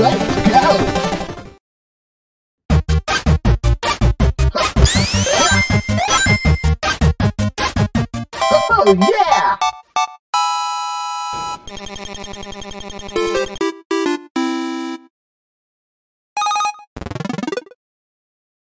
Let's go! Oh yeah!